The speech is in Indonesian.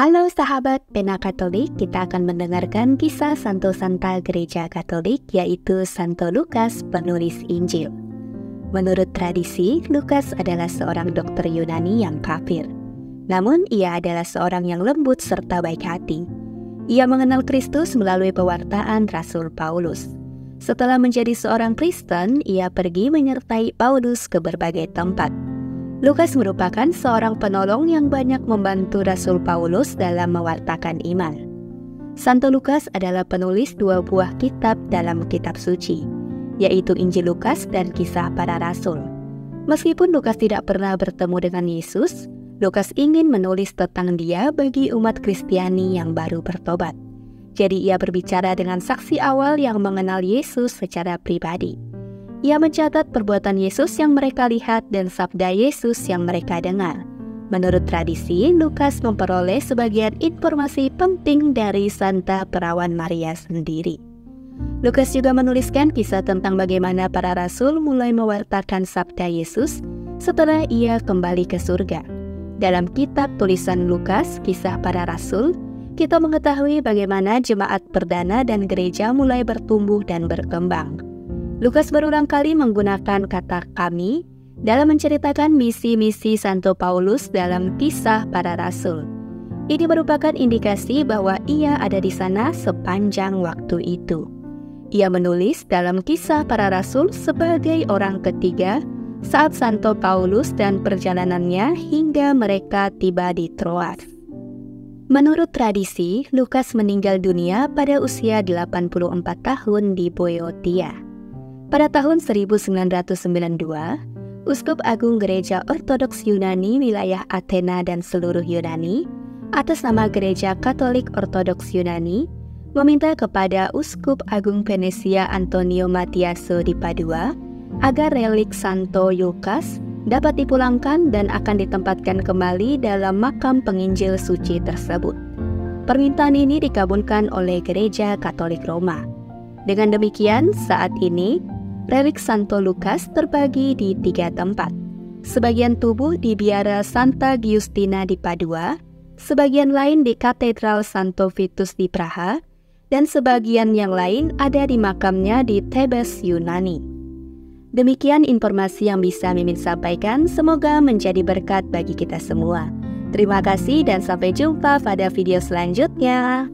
Halo sahabat Pena Katolik, kita akan mendengarkan kisah Santo Santa Gereja Katolik yaitu Santo Lukas, penulis Injil. Menurut tradisi, Lukas adalah seorang dokter Yunani yang kafir. Namun, ia adalah seorang yang lembut serta baik hati. Ia mengenal Kristus melalui pewartaan Rasul Paulus. Setelah menjadi seorang Kristen, ia pergi menyertai Paulus ke berbagai tempat Lukas merupakan seorang penolong yang banyak membantu Rasul Paulus dalam mewartakan iman. Santo Lukas adalah penulis dua buah kitab dalam kitab suci, yaitu Injil Lukas dan Kisah Para Rasul. Meskipun Lukas tidak pernah bertemu dengan Yesus, Lukas ingin menulis tentang dia bagi umat Kristiani yang baru bertobat. Jadi ia berbicara dengan saksi awal yang mengenal Yesus secara pribadi. Ia mencatat perbuatan Yesus yang mereka lihat dan sabda Yesus yang mereka dengar. Menurut tradisi, Lukas memperoleh sebagian informasi penting dari Santa Perawan Maria sendiri. Lukas juga menuliskan kisah tentang bagaimana para rasul mulai mewartakan sabda Yesus setelah ia kembali ke surga. Dalam kitab tulisan Lukas, Kisah Para Rasul, kita mengetahui bagaimana jemaat perdana dan gereja mulai bertumbuh dan berkembang. Lukas berulang kali menggunakan kata kami dalam menceritakan misi-misi Santo Paulus dalam kisah para rasul. Ini merupakan indikasi bahwa ia ada di sana sepanjang waktu itu. Ia menulis dalam kisah para rasul sebagai orang ketiga saat Santo Paulus dan perjalanannya hingga mereka tiba di Troas. Menurut tradisi, Lukas meninggal dunia pada usia 84 tahun di Boeotia. Pada tahun 1992, Uskup Agung Gereja Ortodoks Yunani wilayah Athena dan seluruh Yunani atas nama Gereja Katolik Ortodoks Yunani meminta kepada Uskup Agung Venesia Antonio Matiaso di Padua agar relik Santo Yukas dapat dipulangkan dan akan ditempatkan kembali dalam makam penginjil suci tersebut. Permintaan ini dikabulkan oleh Gereja Katolik Roma. Dengan demikian, saat ini relik Santo Lukas terbagi di tiga tempat. Sebagian tubuh di biara Santa Giustina di Padua, sebagian lain di Katedral Santo Vitus di Praha, dan sebagian yang lain ada di makamnya di Thebes, Yunani. Demikian informasi yang bisa Mimin sampaikan, semoga menjadi berkat bagi kita semua. Terima kasih dan sampai jumpa pada video selanjutnya.